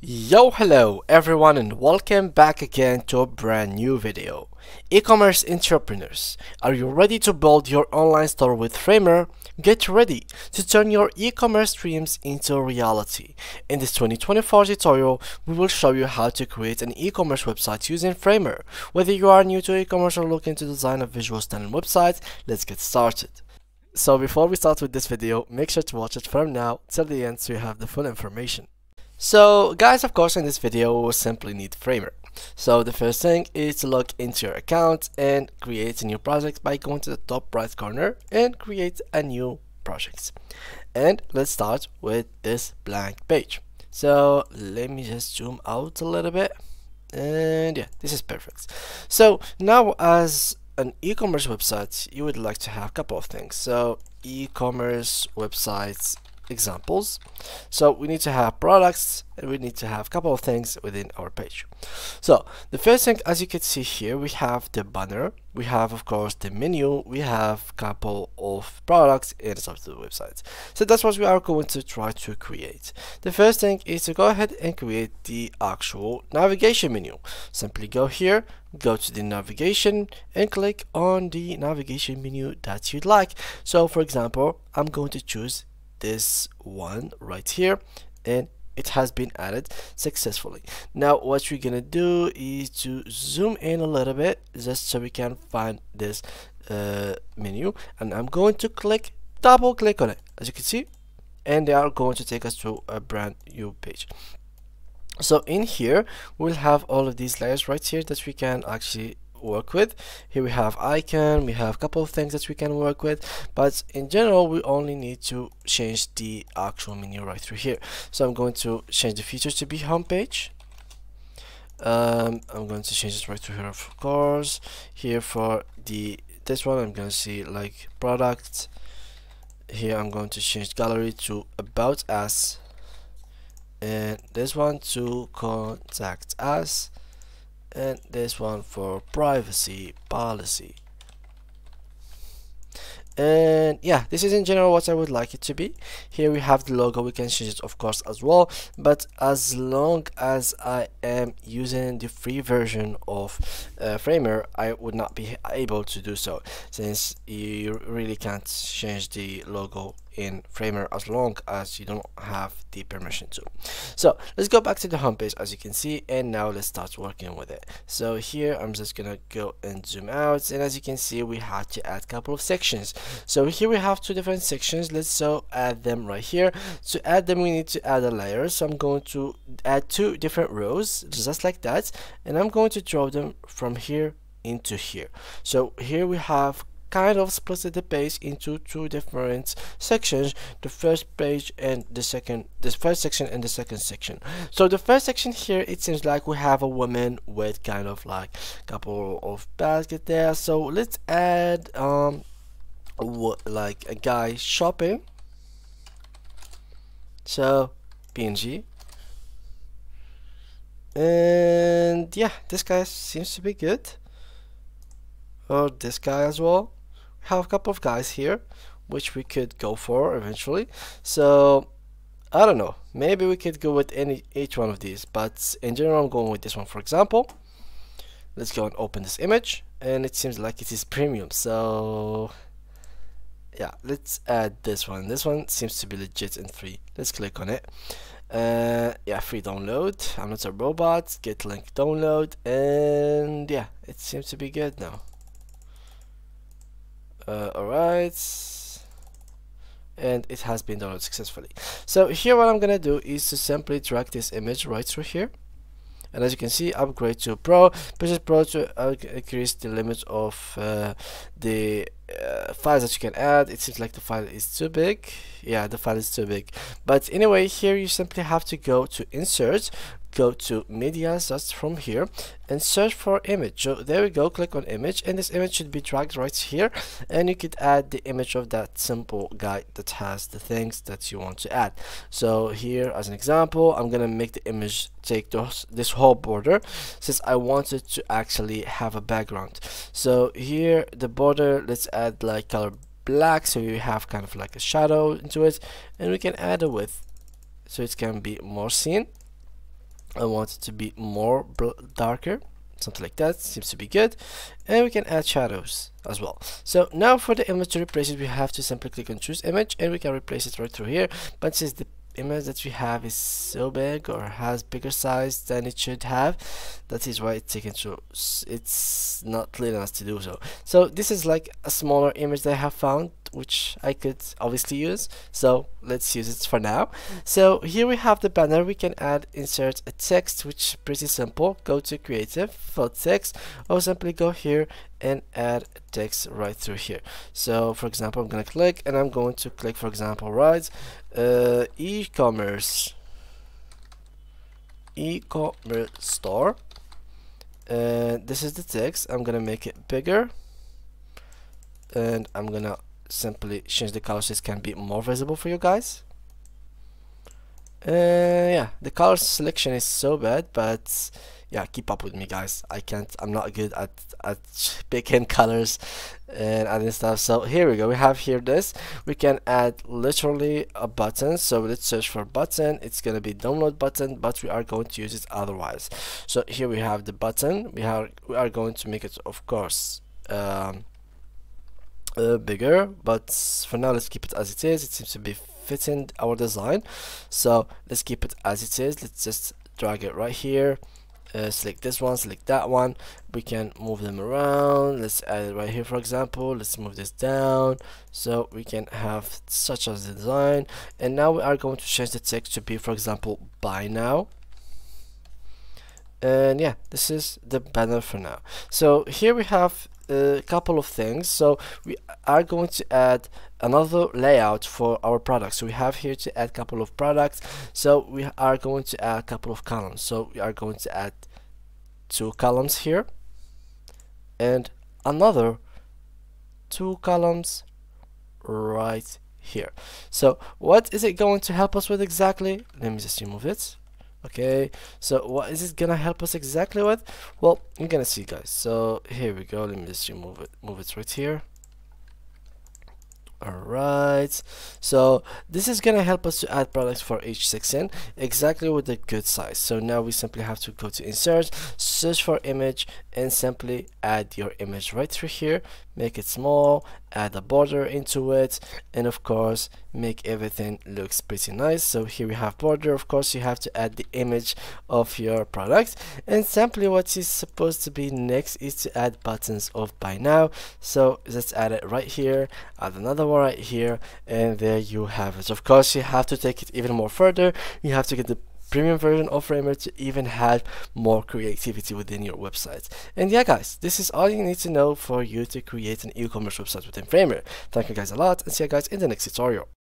Yo hello everyone and welcome back again to a brand new video. E-commerce entrepreneurs, are you ready to build your online store with Framer? Get ready to turn your e-commerce dreams into reality. In this 2024 tutorial, we will show you how to create an e-commerce website using Framer. Whether you are new to e-commerce or looking to design a visual stunning website, let's get started. So before we start with this video, make sure to watch it from now till the end so you have the full information. So guys, of course, in this video, we will simply need Framer. So the first thing is to log into your account and create a new project by going to the top right corner and create a new project. And let's start with this blank page. So let me just zoom out a little bit. And yeah, this is perfect. So now as an e-commerce website, you would like to have a couple of things. So e-commerce websites examples. So we need to have products and we need to have a couple of things within our page. So the first thing, as you can see here, we have the banner. We have, of course, the menu. We have couple of products inside the website. So that's what we are going to try to create. The first thing is to go ahead and create the actual navigation menu. Simply go here, go to the navigation and click on the navigation menu that you'd like. So for example, I'm going to choose this one right here and it has been added successfully. Now what we're gonna do is to zoom in a little bit just so we can find this uh, menu. And I'm going to click double click on it as you can see and they are going to take us to a brand new page. So in here we'll have all of these layers right here that we can actually work with. Here we have icon we have a couple of things that we can work with but in general we only need to change the actual menu right through here. So I'm going to change the features to be homepage. Um, I'm going to change this right through here of course. Here for the this one I'm going to see like product. Here I'm going to change gallery to about us. And this one to contact us and this one for privacy policy. And yeah this is in general what I would like it to be. Here we have the logo. We can change it of course as well. But as long as I am using the free version of uh, Framer I would not be able to do so since you really can't change the logo in Framer as long as you don't have the permission to. So let's go back to the homepage as you can see and now let's start working with it. So here I'm just gonna go and zoom out and as you can see we have to add a couple of sections. So here we have two different sections. Let's so add them right here. To add them we need to add a layer. So I'm going to add two different rows just like that and I'm going to draw them from here into here. So here we have kind of split the page into two different sections the first page and the second the first section and the second section. So the first section here it seems like we have a woman with kind of like a couple of basket there. So let's add um what like a guy shopping. So png and yeah this guy seems to be good. Or this guy as well have a couple of guys here which we could go for eventually. So I don't know. Maybe we could go with any each one of these but in general I'm going with this one. For example let's go and open this image and it seems like it is premium. So yeah let's add this one. This one seems to be legit and free let's click on it. Uh, yeah free download. I'm not a robot. Get link download. And yeah it seems to be good now uh, alright. And it has been downloaded successfully. So here what I'm gonna do is to simply drag this image right through here. And as you can see upgrade to pro. Purchase pro to uh, increase the limit of uh, the uh, files that you can add it seems like the file is too big. Yeah the file is too big. But anyway here you simply have to go to insert go to media just from here and search for image. So there we go click on image and this image should be dragged right here. And you could add the image of that simple guide that has the things that you want to add. So here as an example I'm gonna make the image take those, this whole border since I wanted to actually have a background. So here the border let's add like color black so you have kind of like a shadow into it and we can add a width so it can be more seen. I want it to be more darker something like that seems to be good and we can add shadows as well. So now for the image to replace it we have to simply click on choose image and we can replace it right through here but since the image that we have is so big or has bigger size than it should have that is why it's taken so it's not letting us to do so. So this is like a smaller image that I have found which I could obviously use. So let's use it for now. So here we have the banner we can add insert a text which is pretty simple. Go to creative for text or simply go here and add text right through here. So for example I'm gonna click and I'm going to click for example right uh, e-commerce. E-commerce store. And this is the text. I'm gonna make it bigger. And I'm gonna simply change the color so it can be more visible for you guys. Uh, yeah the color selection is so bad but yeah keep up with me guys. I can't I'm not good at, at picking colors and adding stuff. So here we go. We have here this. We can add literally a button. So let's search for button. It's gonna be download button but we are going to use it otherwise. So here we have the button. We have we are going to make it of course um, bigger but for now let's keep it as it is. It seems to be fitting our design. So let's keep it as it is. Let's just drag it right here. Uh, select this one select that one. We can move them around. Let's add it right here for example. Let's move this down so we can have such as design. And now we are going to change the text to be for example buy now. And yeah this is the banner for now. So here we have a couple of things. So we are going to add another layout for our product so we have here to add a couple of products. So we are going to add a couple of columns. So we are going to add two columns here and another two columns right here. So what is it going to help us with exactly? Let me just remove it okay so what is it gonna help us exactly with? Well you're gonna see guys. So here we go. Let me just remove it move it right here Alright, so this is gonna help us to add products for each section exactly with a good size. So now we simply have to go to insert, search for image and simply add your image right through here, make it small, add a border into it and of course make everything looks pretty nice. So here we have border, of course you have to add the image of your product and simply what is supposed to be next is to add buttons of buy now. So let's add it right here, add another right here and there you have it of course you have to take it even more further you have to get the premium version of Framer to even have more creativity within your website. And yeah guys, this is all you need to know for you to create an e-commerce website within Framer. Thank you guys a lot and see you guys in the next tutorial.